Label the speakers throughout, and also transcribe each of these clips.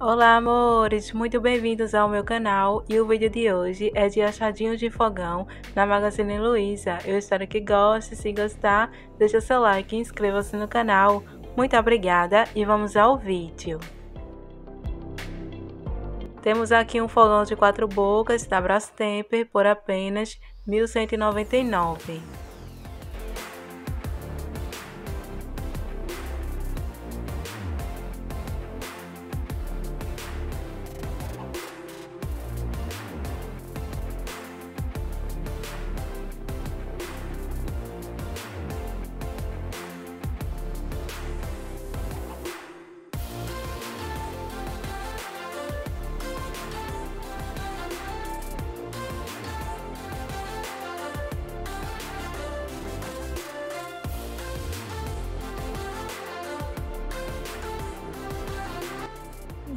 Speaker 1: Olá amores, muito bem-vindos ao meu canal e o vídeo de hoje é de achadinhos de fogão na Magazine Luiza. Eu espero que goste, se gostar, deixa seu like e inscreva-se no canal. Muito obrigada e vamos ao vídeo. Temos aqui um fogão de quatro bocas da Brastemp por apenas R$ 1.199.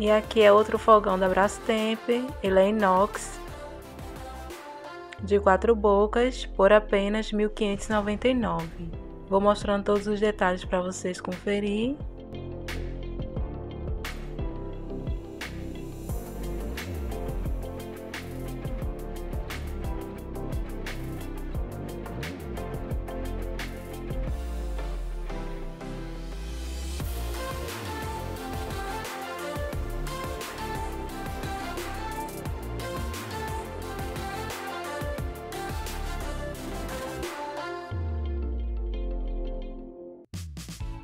Speaker 1: E aqui é outro fogão da Brastemp, ele é inox, de quatro bocas, por apenas R$ 1.599. Vou mostrando todos os detalhes para vocês conferir.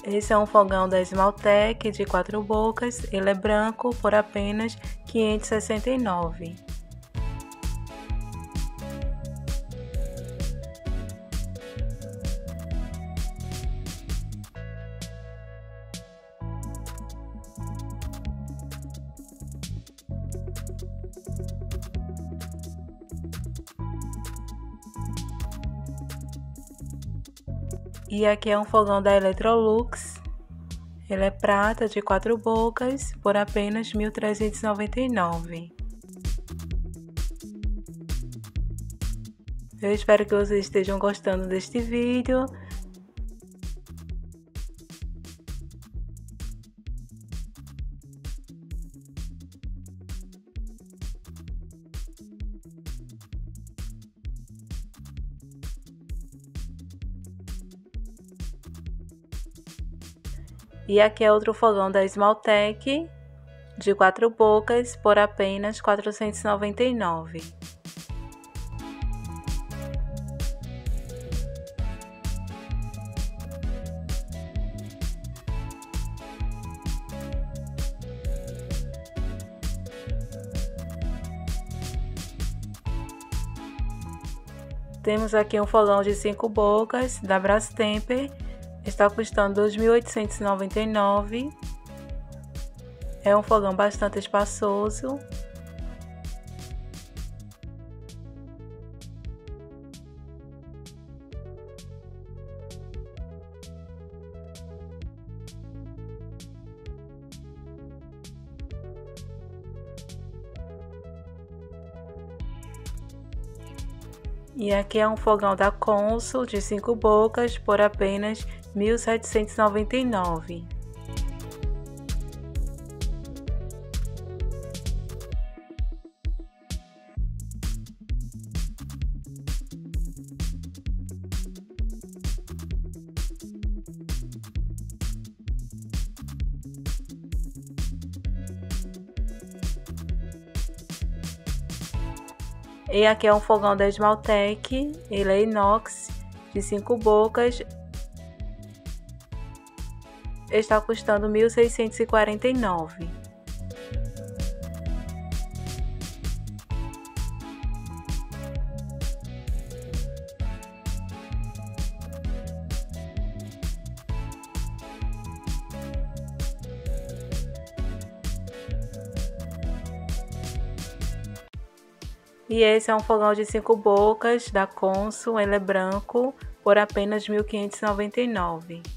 Speaker 1: Esse é um fogão da Smaltec de quatro bocas, ele é branco por apenas R$ 569. E aqui é um fogão da Electrolux. Ele é prata de quatro bocas por apenas R$ 1.399. Eu espero que vocês estejam gostando deste vídeo. E aqui é outro fogão da Smaltec de quatro bocas por apenas R$ 499. Temos aqui um fogão de cinco bocas da Brastemp Está custando 2.899. É um fogão bastante espaçoso. E aqui é um fogão da Consul de 5 bocas por apenas 1799. E aqui é um fogão da Smaltec, ele é inox, de 5 bocas, está custando 1.649. E esse é um fogão de 5 bocas da Consul, ele é branco, por apenas 1.599.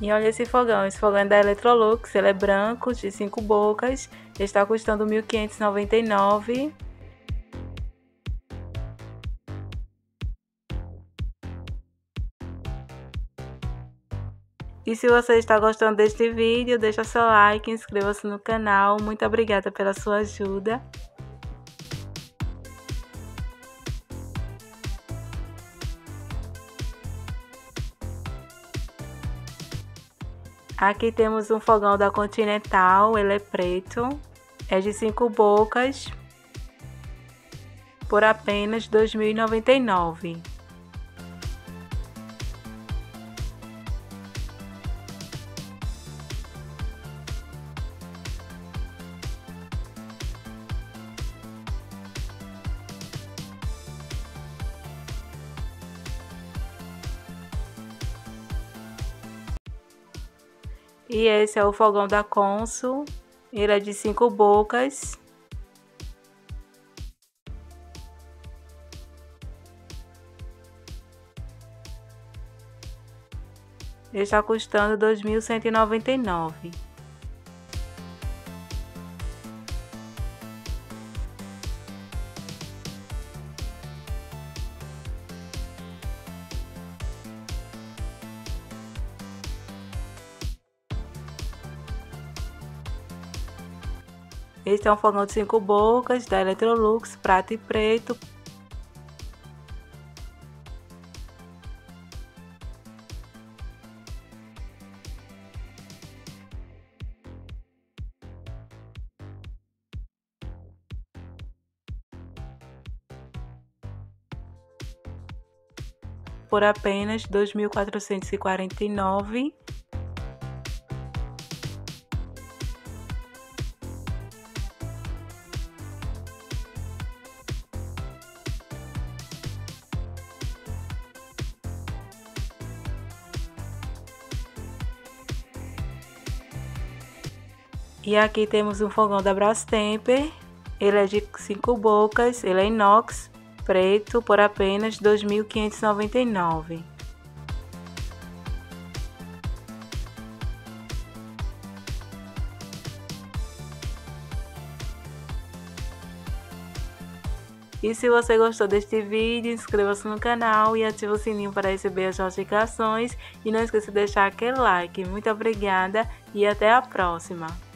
Speaker 1: E olha esse fogão, esse fogão é da Electrolux, ele é branco, de 5 bocas, está custando R$ 1.599. E se você está gostando deste vídeo, deixa seu like, inscreva-se no canal. Muito obrigada pela sua ajuda. Aqui temos um fogão da Continental, ele é preto, é de 5 bocas, por apenas R$ 2.099. E esse é o fogão da Consul. Ele é de cinco bocas. Ele está custando R$ 2.199. Este é um fogão de 5 bocas da Electrolux, prata e preto. Por apenas R$ 2.449 E aqui temos um fogão da Brastemper. Ele é de 5 bocas, ele é inox, preto, por apenas R$ 2.599. E se você gostou deste vídeo, inscreva-se no canal e ative o sininho para receber as notificações. E não esqueça de deixar aquele like. Muito obrigada e até a próxima!